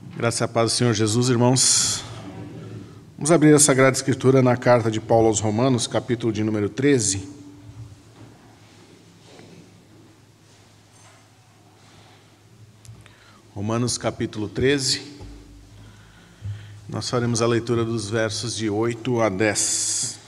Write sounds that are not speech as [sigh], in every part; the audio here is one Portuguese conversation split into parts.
Graças a paz do Senhor Jesus, irmãos. Vamos abrir a Sagrada Escritura na carta de Paulo aos Romanos, capítulo de número 13. Romanos, capítulo 13. Nós faremos a leitura dos versos de 8 a 10.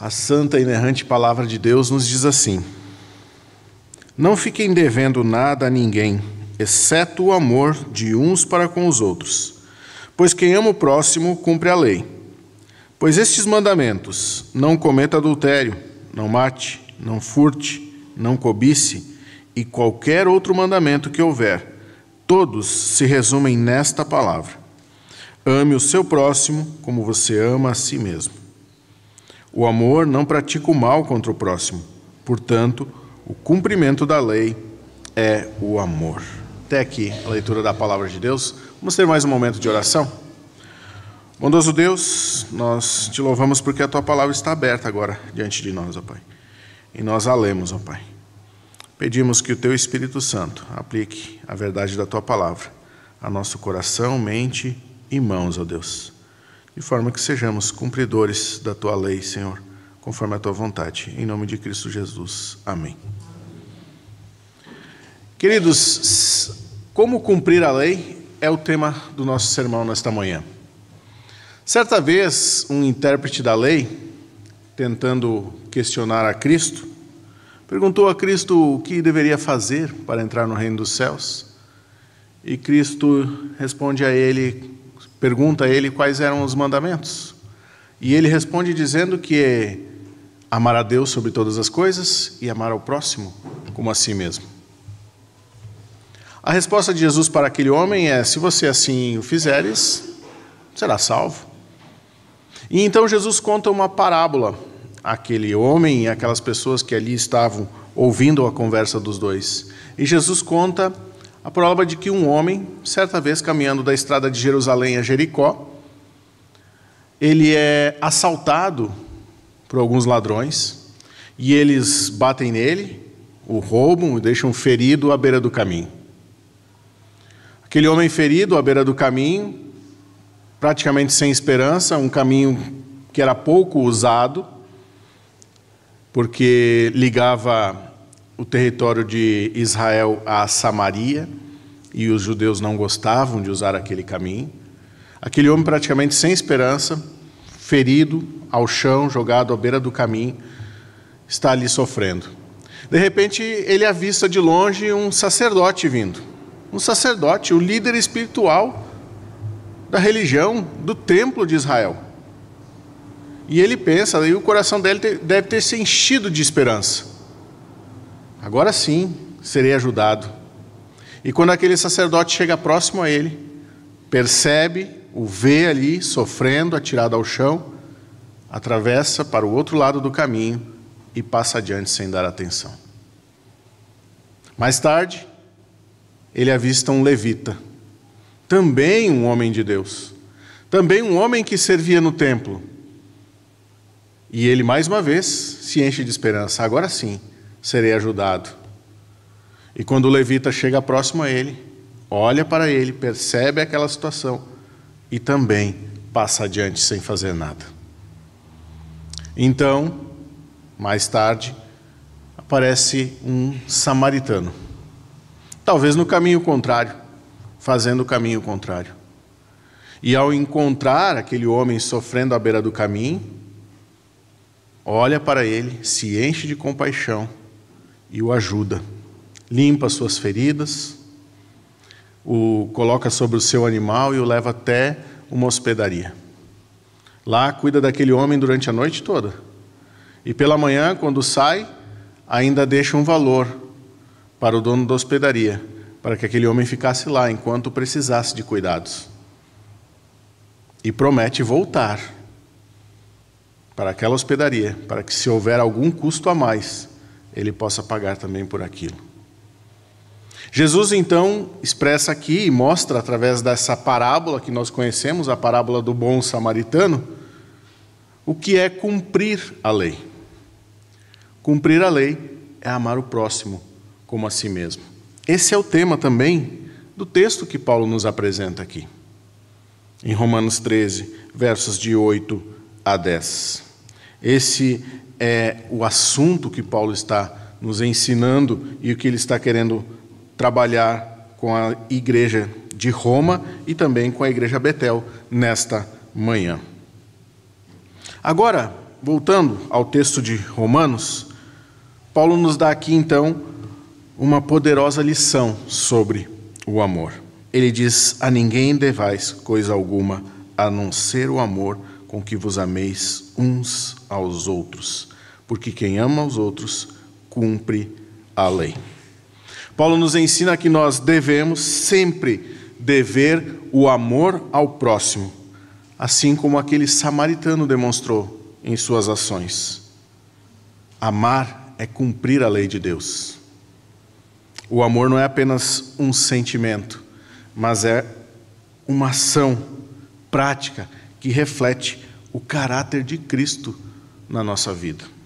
A santa e inerrante palavra de Deus nos diz assim: Não fiquem devendo nada a ninguém, exceto o amor de uns para com os outros, pois quem ama o próximo cumpre a lei. Pois estes mandamentos: não cometa adultério, não mate, não furte, não cobice, e qualquer outro mandamento que houver, todos se resumem nesta palavra: ame o seu próximo como você ama a si mesmo. O amor não pratica o mal contra o próximo. Portanto, o cumprimento da lei é o amor. Até aqui a leitura da palavra de Deus. Vamos ter mais um momento de oração? Bondoso Deus, nós te louvamos porque a tua palavra está aberta agora diante de nós, ó Pai. E nós a lemos, ó Pai. Pedimos que o teu Espírito Santo aplique a verdade da tua palavra a nosso coração, mente e mãos, ó Deus de forma que sejamos cumpridores da tua lei, Senhor, conforme a tua vontade. Em nome de Cristo Jesus. Amém. Queridos, como cumprir a lei é o tema do nosso sermão nesta manhã. Certa vez, um intérprete da lei, tentando questionar a Cristo, perguntou a Cristo o que deveria fazer para entrar no reino dos céus. E Cristo responde a ele pergunta a ele quais eram os mandamentos. E ele responde dizendo que é amar a Deus sobre todas as coisas e amar ao próximo como a si mesmo. A resposta de Jesus para aquele homem é: se você assim o fizeres, será salvo. E então Jesus conta uma parábola àquele homem e aquelas pessoas que ali estavam ouvindo a conversa dos dois. E Jesus conta a prova de que um homem, certa vez caminhando da estrada de Jerusalém a Jericó, ele é assaltado por alguns ladrões e eles batem nele, o roubam e deixam ferido à beira do caminho. Aquele homem ferido à beira do caminho, praticamente sem esperança, um caminho que era pouco usado, porque ligava o território de Israel a Samaria, e os judeus não gostavam de usar aquele caminho. Aquele homem praticamente sem esperança, ferido ao chão, jogado à beira do caminho, está ali sofrendo. De repente, ele avista de longe um sacerdote vindo. Um sacerdote, o líder espiritual da religião, do templo de Israel. E ele pensa, e o coração dele deve ter se enchido de esperança. Agora sim serei ajudado. E quando aquele sacerdote chega próximo a ele, percebe, o vê ali sofrendo, atirado ao chão, atravessa para o outro lado do caminho e passa adiante sem dar atenção. Mais tarde, ele avista um levita, também um homem de Deus, também um homem que servia no templo. E ele, mais uma vez, se enche de esperança. Agora sim, serei ajudado. E quando o levita chega próximo a ele, olha para ele, percebe aquela situação e também passa adiante sem fazer nada. Então, mais tarde, aparece um samaritano, talvez no caminho contrário, fazendo o caminho contrário. E ao encontrar aquele homem sofrendo à beira do caminho, olha para ele, se enche de compaixão e o ajuda. Limpa suas feridas, o coloca sobre o seu animal e o leva até uma hospedaria. Lá cuida daquele homem durante a noite toda. E pela manhã, quando sai, ainda deixa um valor para o dono da hospedaria, para que aquele homem ficasse lá enquanto precisasse de cuidados. E promete voltar para aquela hospedaria, para que se houver algum custo a mais, ele possa pagar também por aquilo. Jesus então expressa aqui e mostra através dessa parábola que nós conhecemos, a parábola do bom samaritano, o que é cumprir a lei. Cumprir a lei é amar o próximo como a si mesmo. Esse é o tema também do texto que Paulo nos apresenta aqui. Em Romanos 13, versos de 8 a 10. Esse é o assunto que Paulo está nos ensinando e o que ele está querendo trabalhar com a igreja de Roma e também com a igreja Betel nesta manhã. Agora, voltando ao texto de Romanos, Paulo nos dá aqui então uma poderosa lição sobre o amor. Ele diz: A ninguém devais coisa alguma a não ser o amor com que vos ameis uns aos outros, porque quem ama os outros cumpre a lei. Paulo nos ensina que nós devemos sempre dever o amor ao próximo, assim como aquele samaritano demonstrou em suas ações. Amar é cumprir a lei de Deus. O amor não é apenas um sentimento, mas é uma ação prática que reflete o caráter de Cristo na nossa vida.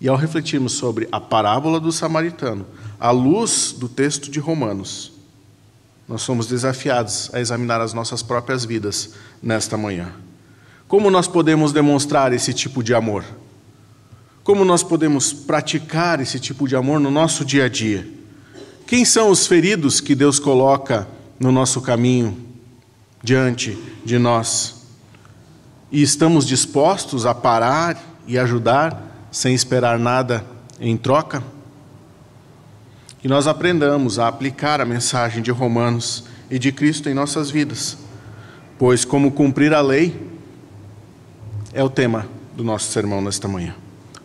E ao refletirmos sobre a parábola do samaritano, à luz do texto de Romanos, nós somos desafiados a examinar as nossas próprias vidas nesta manhã. Como nós podemos demonstrar esse tipo de amor? Como nós podemos praticar esse tipo de amor no nosso dia a dia? Quem são os feridos que Deus coloca no nosso caminho, diante de nós? E estamos dispostos a parar e ajudar sem esperar nada em troca? que nós aprendamos a aplicar a mensagem de Romanos e de Cristo em nossas vidas, pois, como cumprir a lei, é o tema do nosso sermão nesta manhã.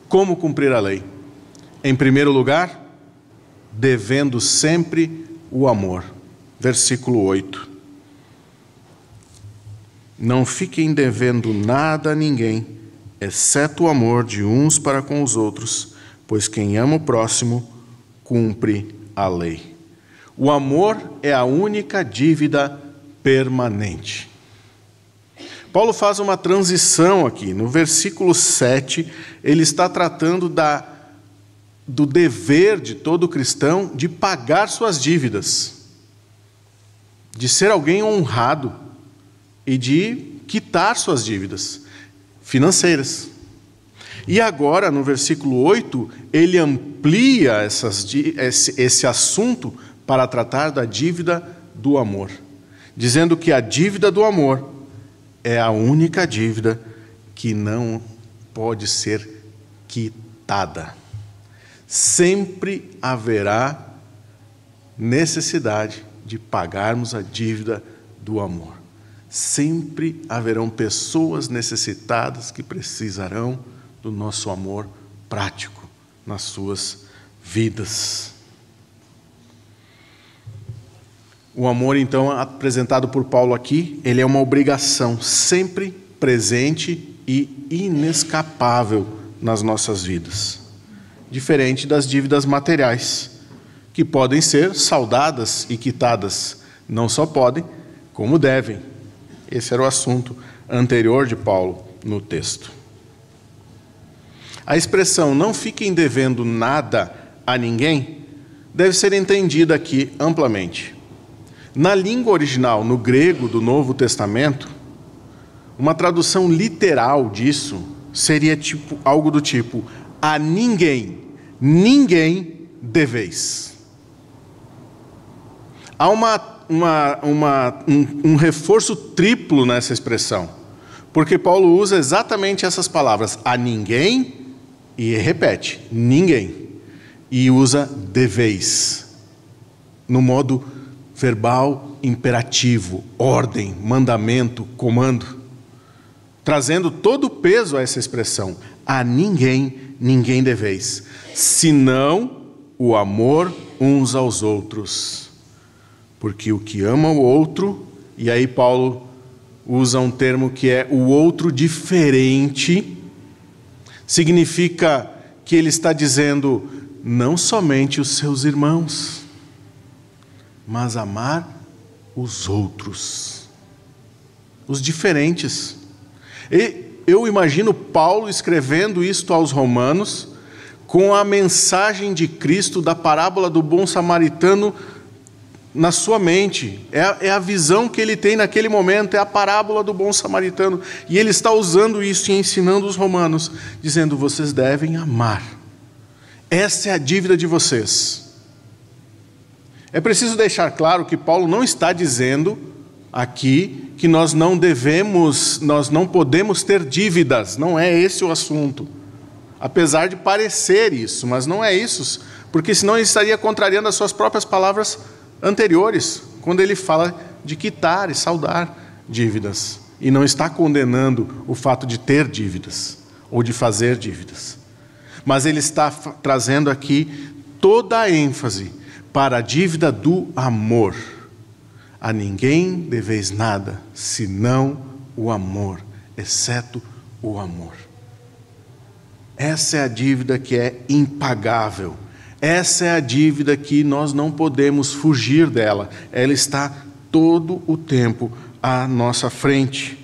Como cumprir a lei? Em primeiro lugar, devendo sempre o amor. Versículo 8. Não fiquem devendo nada a ninguém, exceto o amor de uns para com os outros, pois quem ama o próximo, cumpre a lei. O amor é a única dívida permanente. Paulo faz uma transição aqui. No versículo 7, ele está tratando da, do dever de todo cristão de pagar suas dívidas, de ser alguém honrado e de quitar suas dívidas financeiras. E agora, no versículo 8, ele amplia essas, esse, esse assunto para tratar da dívida do amor, dizendo que a dívida do amor é a única dívida que não pode ser quitada. Sempre haverá necessidade de pagarmos a dívida do amor. Sempre haverão pessoas necessitadas que precisarão do nosso amor prático nas suas vidas. O amor, então, apresentado por Paulo aqui, ele é uma obrigação sempre presente e inescapável nas nossas vidas. Diferente das dívidas materiais, que podem ser saudadas e quitadas. Não só podem, como devem. Esse era o assunto anterior de Paulo no texto. A expressão não fiquem devendo nada a ninguém deve ser entendida aqui amplamente. Na língua original, no grego do Novo Testamento, uma tradução literal disso seria tipo algo do tipo: a ninguém, ninguém deveis. Há uma, uma, uma, um, um reforço triplo nessa expressão, porque Paulo usa exatamente essas palavras: a ninguém, e repete: ninguém. E usa deveis. No modo verbal imperativo, ordem, mandamento, comando. Trazendo todo o peso a essa expressão. A ninguém, ninguém deveis. Senão o amor uns aos outros. Porque o que ama o outro, e aí Paulo usa um termo que é o outro diferente significa que ele está dizendo não somente os seus irmãos, mas amar os outros, os diferentes. E eu imagino Paulo escrevendo isto aos Romanos com a mensagem de Cristo da parábola do bom samaritano na sua mente. É a, é a, visão que ele tem naquele momento, é a parábola do bom samaritano. E ele está usando isso e ensinando os romanos, dizendo: vocês devem amar. Essa é a dívida de vocês. É preciso deixar claro que Paulo não está dizendo aqui que nós não devemos, nós não podemos ter dívidas, não é esse o assunto. Apesar de parecer isso, mas não é isso, porque senão ele estaria contrariando as suas próprias palavras anteriores, quando ele fala de quitar e saldar dívidas, e não está condenando o fato de ter dívidas ou de fazer dívidas. Mas ele está trazendo aqui toda a ênfase para a dívida do amor. A ninguém deveis nada, senão o amor, exceto o amor. Essa é a dívida que é impagável. Essa é a dívida que nós não podemos fugir dela. Ela está todo o tempo à nossa frente.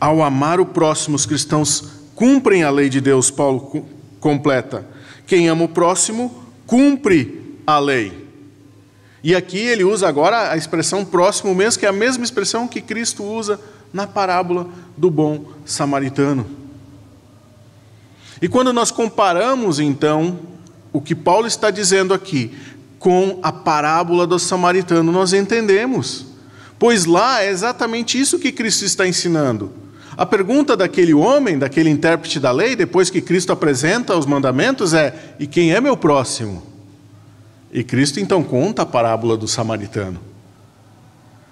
Ao amar o próximo, os cristãos cumprem a lei de Deus, Paulo completa. Quem ama o próximo, cumpre a lei. E aqui ele usa agora a expressão próximo mesmo, que é a mesma expressão que Cristo usa na parábola do bom samaritano. E quando nós comparamos então o que Paulo está dizendo aqui com a parábola do samaritano, nós entendemos. Pois lá é exatamente isso que Cristo está ensinando. A pergunta daquele homem, daquele intérprete da lei, depois que Cristo apresenta os mandamentos, é: e quem é meu próximo? E Cristo então conta a parábola do samaritano,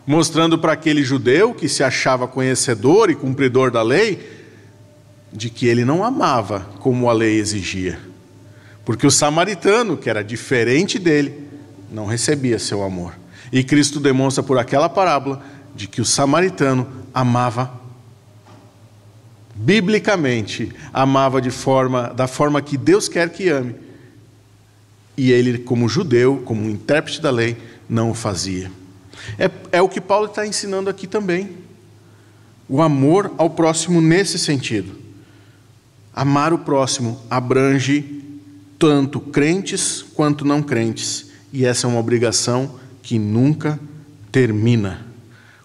mostrando para aquele judeu que se achava conhecedor e cumpridor da lei, de que ele não amava como a lei exigia. Porque o samaritano, que era diferente dele, não recebia seu amor. E Cristo demonstra por aquela parábola de que o samaritano amava biblicamente, amava de forma da forma que Deus quer que ame e ele, como judeu, como intérprete da lei, não o fazia. É, é o que Paulo está ensinando aqui também. O amor ao próximo nesse sentido. Amar o próximo abrange tanto crentes quanto não crentes, e essa é uma obrigação que nunca termina.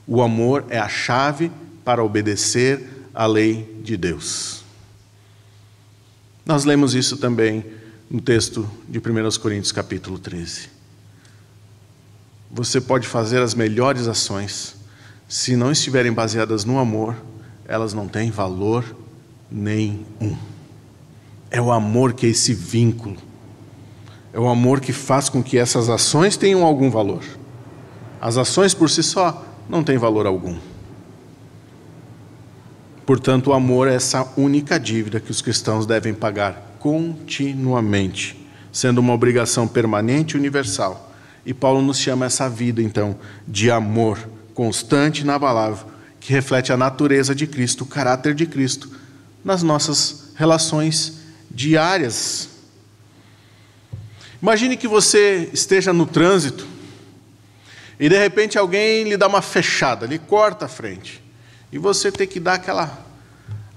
O amor é a chave para obedecer à lei de Deus. Nós lemos isso também no texto de 1 Coríntios, capítulo 13. Você pode fazer as melhores ações, se não estiverem baseadas no amor, elas não têm valor nenhum. É o amor que é esse vínculo, é o amor que faz com que essas ações tenham algum valor. As ações por si só não têm valor algum. Portanto, o amor é essa única dívida que os cristãos devem pagar continuamente, sendo uma obrigação permanente e universal. E Paulo nos chama essa vida, então, de amor constante e inabalável, que reflete a natureza de Cristo, o caráter de Cristo, nas nossas relações diárias. Imagine que você esteja no trânsito e de repente alguém lhe dá uma fechada, lhe corta a frente, e você tem que dar aquela,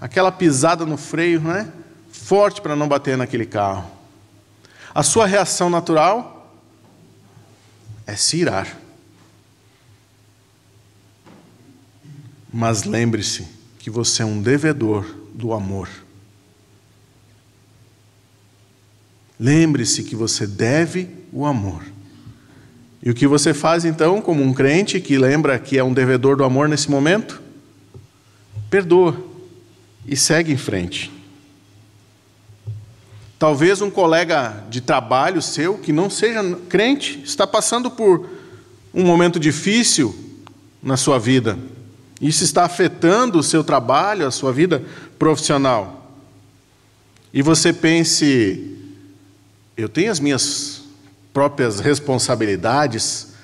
aquela pisada no freio, né? forte para não bater naquele carro. A sua reação natural é se irar. Mas lembre-se que você é um devedor do amor. Lembre-se que você deve o amor. E o que você faz então, como um crente que lembra que é um devedor do amor nesse momento? Perdoa e segue em frente. Talvez um colega de trabalho seu que não seja crente está passando por um momento difícil na sua vida. Isso está afetando o seu trabalho, a sua vida profissional. E você pense, eu tenho as minhas próprias responsabilidades.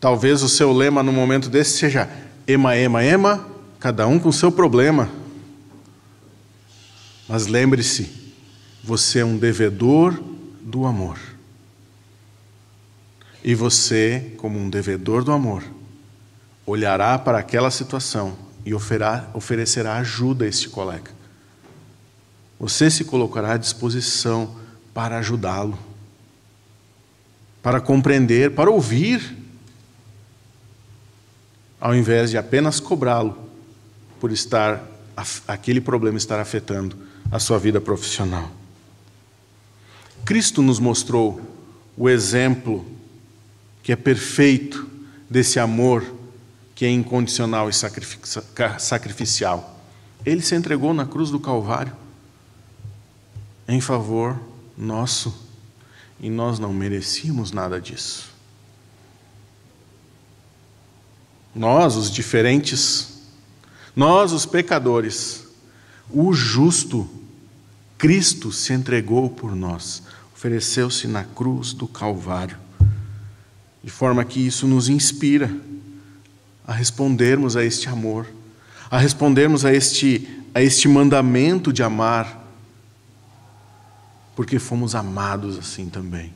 Talvez o seu lema no momento desse seja ema, ema, ema, cada um com o seu problema. Mas lembre-se, você é um devedor do amor. E você, como um devedor do amor, olhará para aquela situação e oferecerá ajuda a este colega. Você se colocará à disposição para ajudá-lo, para compreender, para ouvir, ao invés de apenas cobrá-lo por estar aquele problema estar afetando a sua vida profissional. Cristo nos mostrou o exemplo que é perfeito desse amor que é incondicional e sacrificial. Ele se entregou na cruz do Calvário em favor nosso e nós não merecíamos nada disso. Nós, os diferentes, nós, os pecadores, o justo, Cristo se entregou por nós, ofereceu-se na cruz do Calvário, de forma que isso nos inspira a respondermos a este amor, a respondermos a este, a este mandamento de amar, porque fomos amados assim também.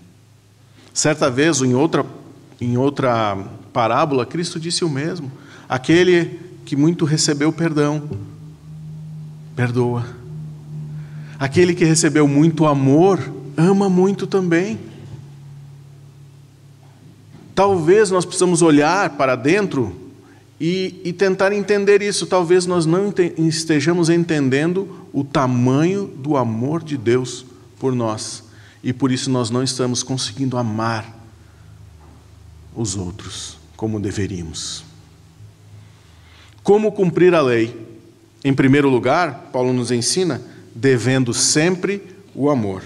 Certa vez, em outra, em outra parábola, Cristo disse o mesmo: aquele que muito recebeu perdão, perdoa. Aquele que recebeu muito amor, ama muito também. Talvez nós precisamos olhar para dentro e, e tentar entender isso. Talvez nós não estejamos entendendo o tamanho do amor de Deus por nós e por isso nós não estamos conseguindo amar os outros como deveríamos. Como cumprir a lei? Em primeiro lugar, Paulo nos ensina, devendo sempre o amor.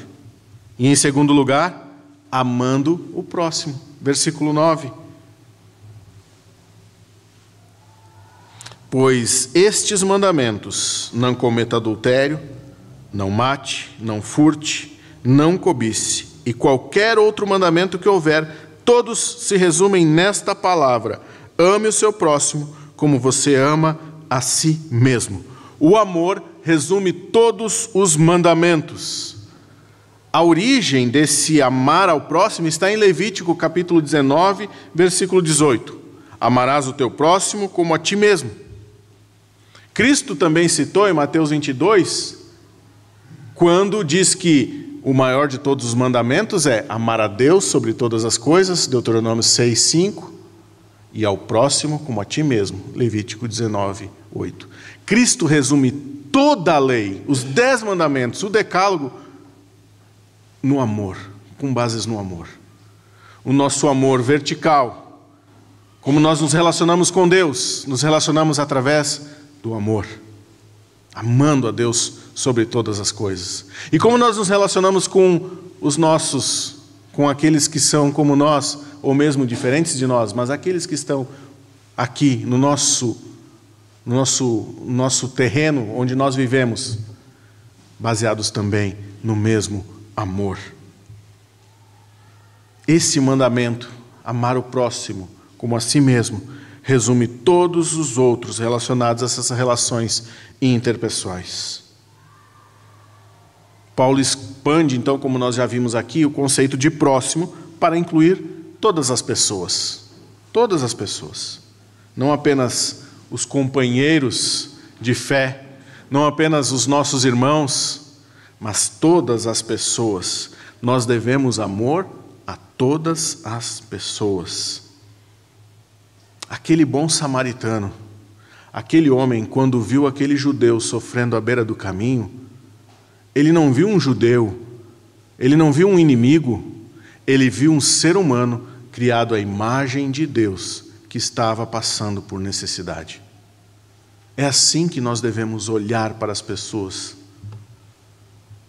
E em segundo lugar, amando o próximo. Versículo 9. Pois estes mandamentos: não cometa adultério, não mate, não furte, não cobice, e qualquer outro mandamento que houver, todos se resumem nesta palavra: ame o seu próximo como você ama a si mesmo. O amor resume todos os mandamentos. A origem desse amar ao próximo está em Levítico capítulo 19, versículo 18. Amarás o teu próximo como a ti mesmo. Cristo também citou em Mateus 22, quando diz que o maior de todos os mandamentos é amar a Deus sobre todas as coisas, Deuteronômio 6, 5, e ao próximo como a ti mesmo, Levítico 19, 8. Cristo resume toda a lei, os dez mandamentos, o decálogo, no amor, com bases no amor. O nosso amor vertical, como nós nos relacionamos com Deus, nos relacionamos através do amor, amando a Deus sobre todas as coisas. E como nós nos relacionamos com os nossos, com aqueles que são como nós, ou mesmo diferentes de nós, mas aqueles que estão aqui no nosso no nosso, nosso terreno onde nós vivemos, baseados também no mesmo amor. Esse mandamento, amar o próximo como a si mesmo, resume todos os outros relacionados a essas relações interpessoais. Paulo expande, então, como nós já vimos aqui, o conceito de próximo para incluir todas as pessoas. Todas as pessoas. Não apenas os companheiros de fé, não apenas os nossos irmãos, mas todas as pessoas. Nós devemos amor a todas as pessoas. Aquele bom samaritano, aquele homem, quando viu aquele judeu sofrendo à beira do caminho, ele não viu um judeu, ele não viu um inimigo, ele viu um ser humano criado à imagem de Deus que estava passando por necessidade. É assim que nós devemos olhar para as pessoas.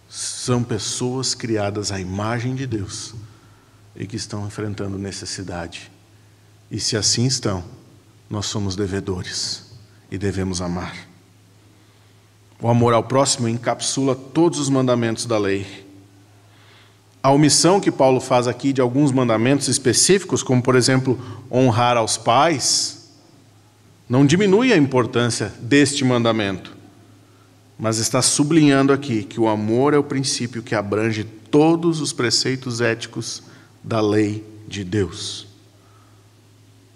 São pessoas criadas à imagem de Deus e que estão enfrentando necessidade. E se assim estão, nós somos devedores e devemos amar. O amor ao próximo encapsula todos os mandamentos da lei. A omissão que Paulo faz aqui de alguns mandamentos específicos, como por exemplo, honrar aos pais, não diminui a importância deste mandamento, mas está sublinhando aqui que o amor é o princípio que abrange todos os preceitos éticos da lei de Deus.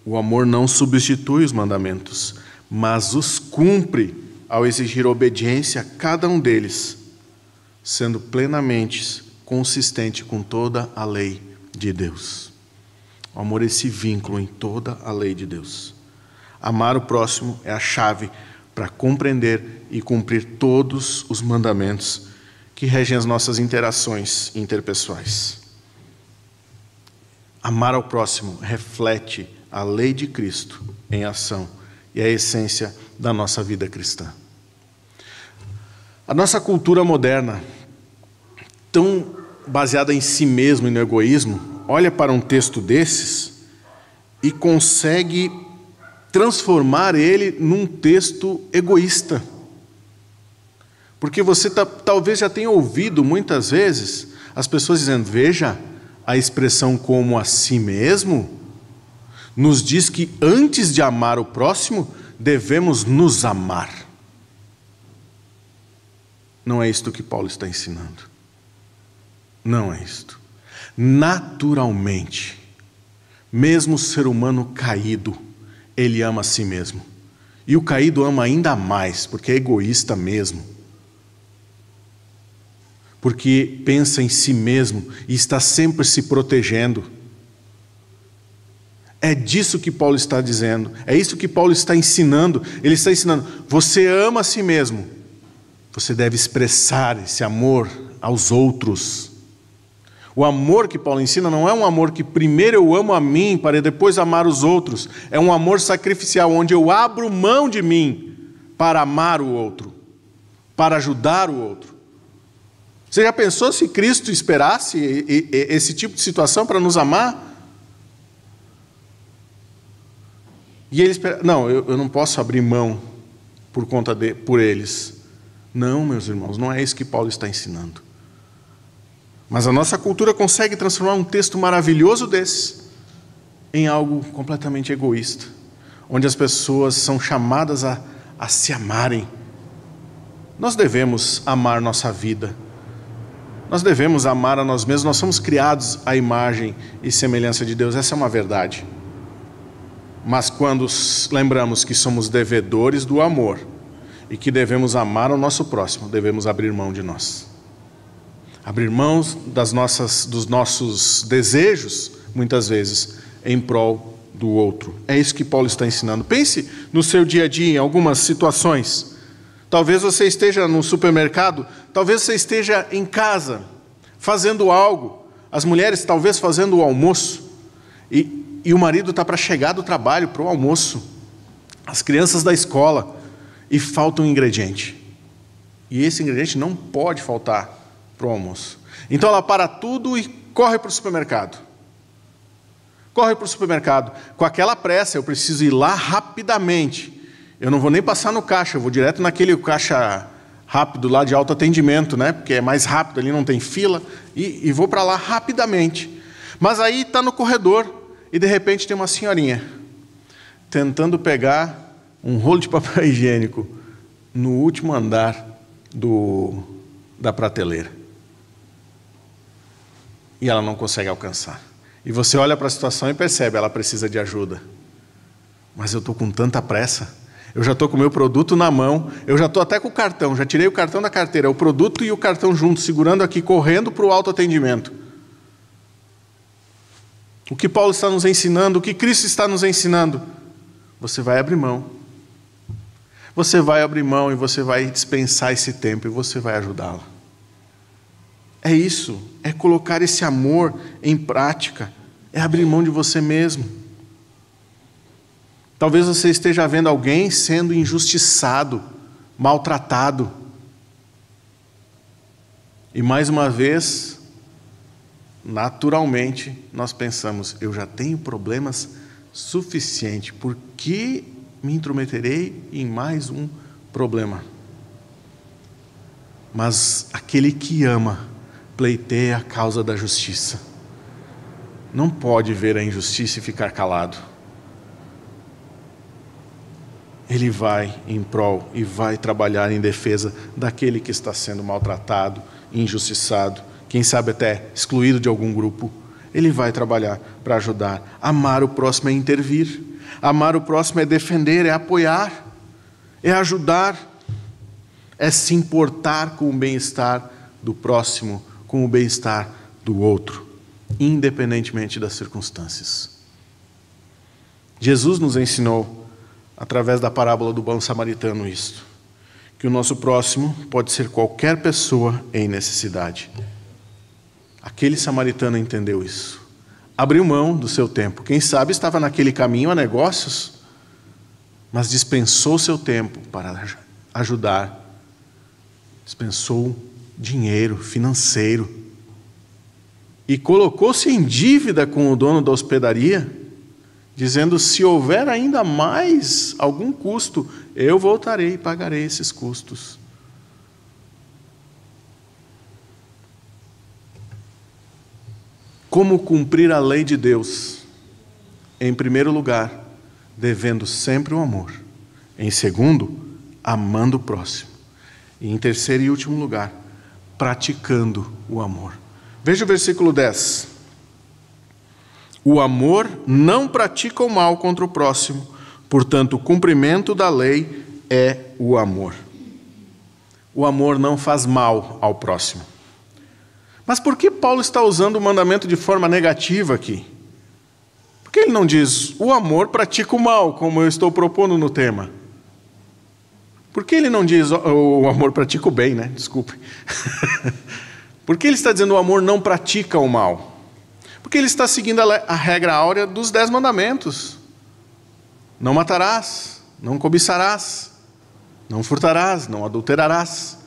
O amor não substitui os mandamentos, mas os cumpre ao exigir obediência a cada um deles, sendo plenamente consistente com toda a lei de Deus. O amor é esse vínculo em toda a lei de Deus. Amar o próximo é a chave para compreender e cumprir todos os mandamentos que regem as nossas interações interpessoais. Amar ao próximo reflete a lei de Cristo em ação e a essência da nossa vida cristã. A nossa cultura moderna, tão baseada em si mesmo e no egoísmo, olha para um texto desses e consegue transformar ele num texto egoísta. Porque você tá, talvez já tenha ouvido muitas vezes as pessoas dizendo: veja, a expressão como a si mesmo nos diz que antes de amar o próximo, devemos nos amar. Não é isto que Paulo está ensinando. Não é isto. Naturalmente, mesmo o ser humano caído, ele ama a si mesmo. E o caído ama ainda mais, porque é egoísta mesmo porque pensa em si mesmo e está sempre se protegendo. É disso que Paulo está dizendo, é isso que Paulo está ensinando. Ele está ensinando: você ama a si mesmo, você deve expressar esse amor aos outros. O amor que Paulo ensina não é um amor que primeiro eu amo a mim para depois amar os outros, é um amor sacrificial, onde eu abro mão de mim para amar o outro, para ajudar o outro. Você já pensou se Cristo esperasse esse tipo de situação para nos amar? E ele espera, não, eu, eu não posso abrir mão por conta de, por eles. Não, meus irmãos, não é isso que Paulo está ensinando. Mas a nossa cultura consegue transformar um texto maravilhoso desse em algo completamente egoísta, onde as pessoas são chamadas a, a se amarem. Nós devemos amar nossa vida nós devemos amar a nós mesmos, nós somos criados à imagem e semelhança de Deus, essa é uma verdade. Mas quando lembramos que somos devedores do amor e que devemos amar o nosso próximo, devemos abrir mão de nós. Abrir mão das nossas, dos nossos desejos, muitas vezes, em prol do outro. É isso que Paulo está ensinando. Pense no seu dia a dia, em algumas situações Talvez você esteja no supermercado, talvez você esteja em casa, fazendo algo. As mulheres talvez fazendo o almoço. E, e o marido está para chegar do trabalho, para o almoço. As crianças da escola. E falta um ingrediente. E esse ingrediente não pode faltar para o almoço. Então ela para tudo e corre para o supermercado. Corre para o supermercado. Com aquela pressa, eu preciso ir lá rapidamente eu não vou nem passar no caixa, eu vou direto naquele caixa rápido lá de alto atendimento, né? Porque é mais rápido ali, não tem fila, e, e vou para lá rapidamente. Mas aí está no corredor e de repente tem uma senhorinha tentando pegar um rolo de papel [laughs] higiênico no último andar do, da prateleira. E ela não consegue alcançar. E você olha para a situação e percebe, ela precisa de ajuda. Mas eu estou com tanta pressa eu já estou com o meu produto na mão, eu já estou até com o cartão, já tirei o cartão da carteira, o produto e o cartão juntos, segurando aqui, correndo para o autoatendimento. O que Paulo está nos ensinando, o que Cristo está nos ensinando, você vai abrir mão. Você vai abrir mão e você vai dispensar esse tempo e você vai ajudá-la. É isso, é colocar esse amor em prática, é abrir mão de você mesmo. Talvez você esteja vendo alguém sendo injustiçado, maltratado. E mais uma vez, naturalmente, nós pensamos: eu já tenho problemas suficiente, por que me intrometerei em mais um problema? Mas aquele que ama pleiteia a causa da justiça. Não pode ver a injustiça e ficar calado ele vai em prol e vai trabalhar em defesa daquele que está sendo maltratado, injustiçado, quem sabe até excluído de algum grupo. ele vai trabalhar para ajudar. Amar o próximo é intervir. Amar o próximo é defender, é apoiar, é ajudar, é se importar com o bem-estar do próximo, com o bem-estar do outro, independentemente das circunstâncias. Jesus nos ensinou, através da parábola do bom samaritano, isto: que o nosso próximo pode ser qualquer pessoa em necessidade. Aquele samaritano entendeu isso. Abriu mão do seu tempo. Quem sabe estava naquele caminho a negócios, mas dispensou seu tempo para ajudar. Dispensou dinheiro financeiro. E colocou-se em dívida com o dono da hospedaria, dizendo: se houver ainda mais algum custo, eu voltarei e pagarei esses custos. Como cumprir a lei de Deus? Em primeiro lugar, devendo sempre o amor. Em segundo, amando o próximo. E em terceiro e último lugar, praticando o amor. Veja o versículo 10. O amor não pratica o mal contra o próximo, portanto, o cumprimento da lei é o amor. O amor não faz mal ao próximo. Mas por que Paulo está usando o mandamento de forma negativa aqui? Por que ele não diz o amor pratica o mal, como eu estou propondo no tema? Por que ele não diz o amor pratica o bem, né? Desculpe. [laughs] Por que ele está dizendo o amor não pratica o mal? Porque ele está seguindo a regra áurea dos dez mandamentos: não matarás, não cobiçarás, não furtarás, não adulterarás.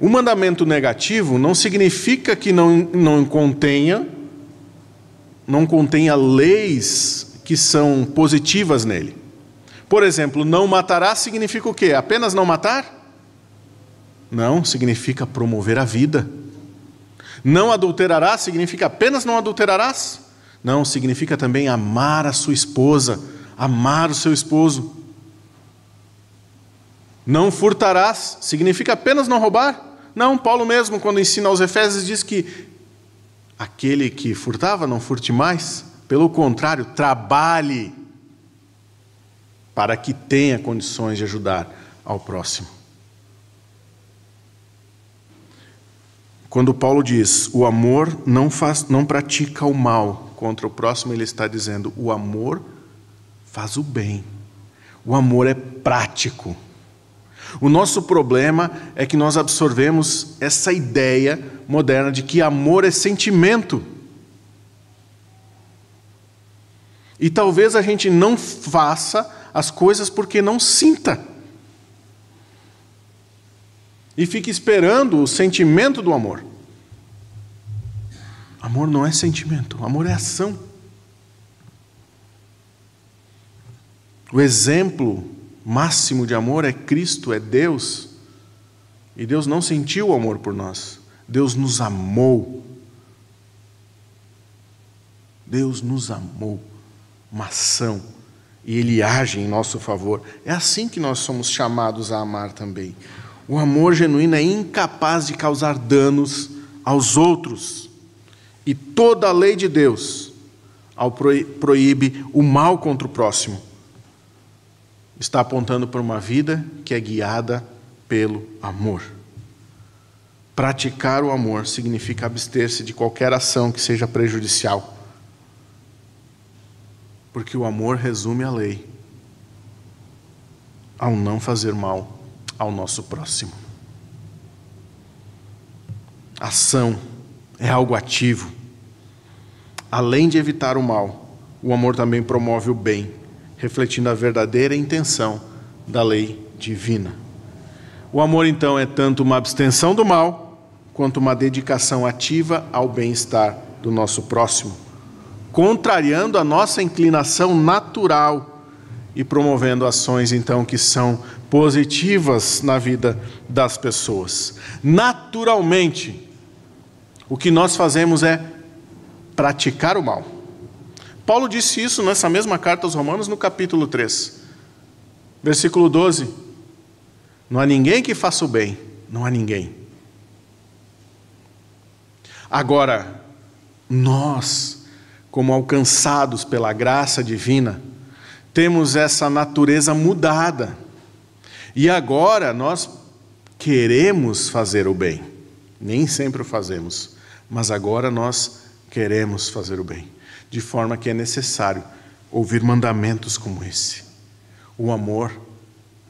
O mandamento negativo não significa que não, não contenha, não contenha leis que são positivas nele. Por exemplo, não matará significa o quê? Apenas não matar? Não, significa promover a vida. Não adulterará significa apenas não adulterarás? Não, significa também amar a sua esposa, amar o seu esposo. Não furtarás significa apenas não roubar? Não, Paulo mesmo, quando ensina aos Efésios, diz que aquele que furtava não furte mais, pelo contrário, trabalhe para que tenha condições de ajudar ao próximo. Quando Paulo diz o amor não faz, não pratica o mal contra o próximo, ele está dizendo o amor faz o bem. O amor é prático. O nosso problema é que nós absorvemos essa ideia moderna de que amor é sentimento. E talvez a gente não faça as coisas porque não sinta. E fique esperando o sentimento do amor. Amor não é sentimento, amor é ação. O exemplo máximo de amor é Cristo, é Deus. E Deus não sentiu o amor por nós, Deus nos amou. Deus nos amou, uma ação, e Ele age em nosso favor. É assim que nós somos chamados a amar também. O amor genuíno é incapaz de causar danos aos outros, e toda a lei de Deus proíbe o mal contra o próximo está apontando para uma vida que é guiada pelo amor. Praticar o amor significa abster-se de qualquer ação que seja prejudicial. Porque o amor resume a lei ao não fazer mal ao nosso próximo. Ação é algo ativo. Além de evitar o mal, o amor também promove o bem refletindo a verdadeira intenção da lei divina. O amor, então, é tanto uma abstenção do mal, quanto uma dedicação ativa ao bem-estar do nosso próximo, contrariando a nossa inclinação natural e promovendo ações, então, que são positivas na vida das pessoas. Naturalmente, o que nós fazemos é praticar o mal. Paulo disse isso nessa mesma carta aos Romanos, no capítulo 3, versículo 12: Não há ninguém que faça o bem, não há ninguém. Agora, nós, como alcançados pela graça divina, temos essa natureza mudada. E agora nós queremos fazer o bem. Nem sempre o fazemos, mas agora nós queremos fazer o bem, de forma que é necessário ouvir mandamentos como esse. O amor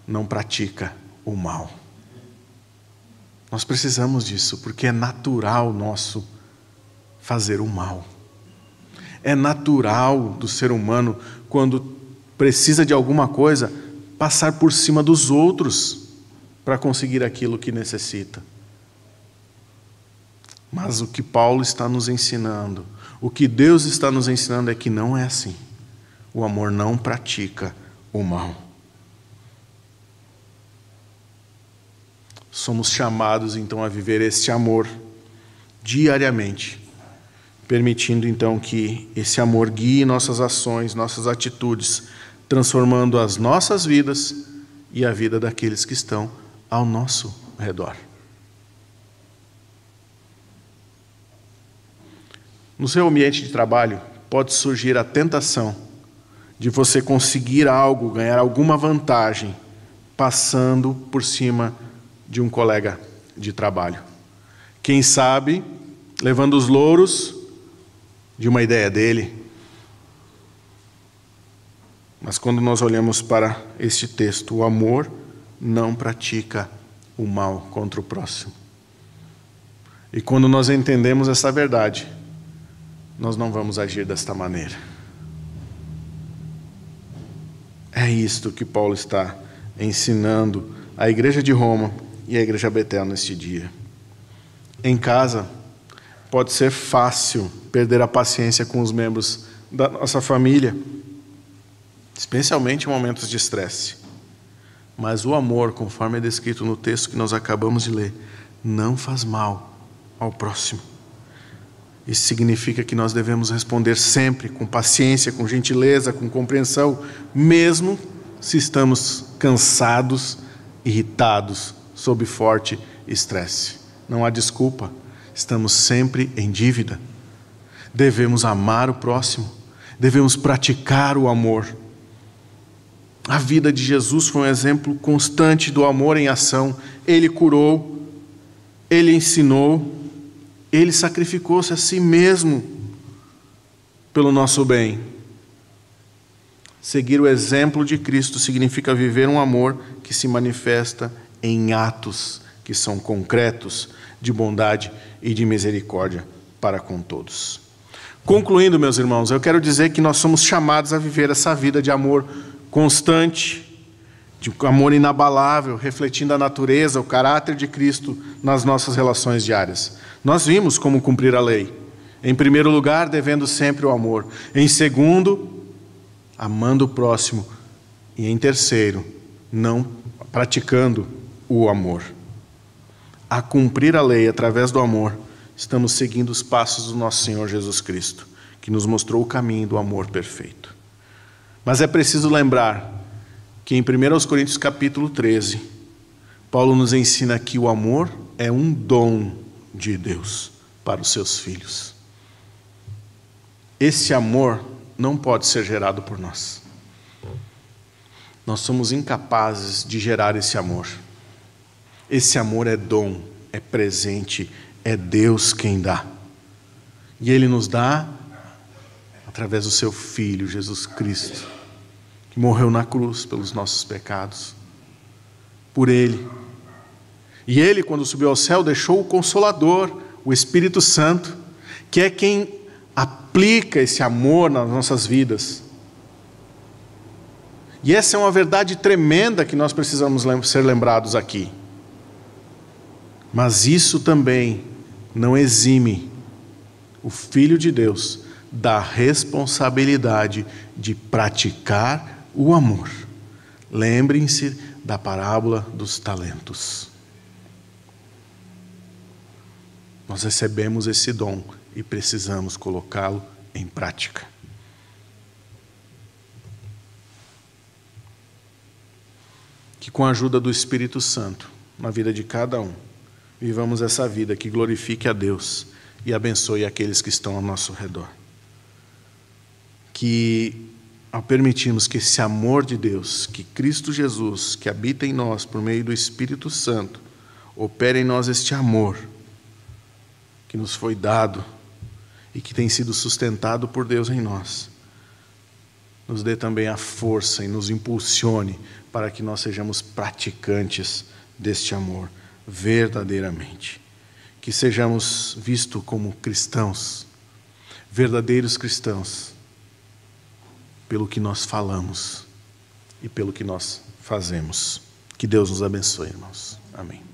não pratica o mal. Nós precisamos disso, porque é natural nosso fazer o mal. É natural do ser humano, quando precisa de alguma coisa, passar por cima dos outros para conseguir aquilo que necessita. Mas o que Paulo está nos ensinando, o que Deus está nos ensinando é que não é assim. O amor não pratica o mal. Somos chamados então a viver este amor diariamente, permitindo então que esse amor guie nossas ações, nossas atitudes, transformando as nossas vidas e a vida daqueles que estão ao nosso redor. No seu ambiente de trabalho, pode surgir a tentação de você conseguir algo, ganhar alguma vantagem, passando por cima de um colega de trabalho. Quem sabe, levando os louros de uma ideia dele. Mas quando nós olhamos para este texto, o amor não pratica o mal contra o próximo. E quando nós entendemos essa verdade, nós não vamos agir desta maneira. É isto que Paulo está ensinando à igreja de Roma e à igreja Betel neste dia. Em casa, pode ser fácil perder a paciência com os membros da nossa família, especialmente em momentos de estresse. Mas o amor, conforme é descrito no texto que nós acabamos de ler, não faz mal ao próximo. Isso significa que nós devemos responder sempre com paciência, com gentileza, com compreensão, mesmo se estamos cansados, irritados, sob forte estresse. Não há desculpa, estamos sempre em dívida. Devemos amar o próximo, devemos praticar o amor. A vida de Jesus foi um exemplo constante do amor em ação. Ele curou, ele ensinou, ele sacrificou-se a si mesmo pelo nosso bem. Seguir o exemplo de Cristo significa viver um amor que se manifesta em atos que são concretos de bondade e de misericórdia para com todos. Concluindo, meus irmãos, eu quero dizer que nós somos chamados a viver essa vida de amor constante, de amor inabalável, refletindo a natureza, o caráter de Cristo nas nossas relações diárias. Nós vimos como cumprir a lei. Em primeiro lugar, devendo sempre o amor. Em segundo, amando o próximo. E em terceiro, não praticando o amor. A cumprir a lei através do amor, estamos seguindo os passos do nosso Senhor Jesus Cristo, que nos mostrou o caminho do amor perfeito. Mas é preciso lembrar que em 1 Coríntios capítulo 13, Paulo nos ensina que o amor é um dom de Deus para os seus filhos. Esse amor não pode ser gerado por nós. Nós somos incapazes de gerar esse amor. Esse amor é dom, é presente, é Deus quem dá. E Ele nos dá através do Seu Filho, Jesus Cristo, morreu na cruz pelos nossos pecados. Por Ele e ele, quando subiu ao céu, deixou o Consolador, o Espírito Santo, que é quem aplica esse amor nas nossas vidas. E essa é uma verdade tremenda que nós precisamos ser lembrados aqui. Mas isso também não exime o Filho de Deus da responsabilidade de praticar o amor. Lembrem-se da parábola dos talentos. Nós recebemos esse dom e precisamos colocá-lo em prática. Que com a ajuda do Espírito Santo, na vida de cada um, vivamos essa vida que glorifique a Deus e abençoe aqueles que estão ao nosso redor. Que, ao permitirmos que esse amor de Deus, que Cristo Jesus, que habita em nós por meio do Espírito Santo, opere em nós este amor que nos foi dado e que tem sido sustentado por Deus em nós, nos dê também a força e nos impulsione para que nós sejamos praticantes deste amor verdadeiramente. Que sejamos vistos como cristãos, verdadeiros cristãos, pelo que nós falamos e pelo que nós fazemos. Que Deus nos abençoe, irmãos. Amém.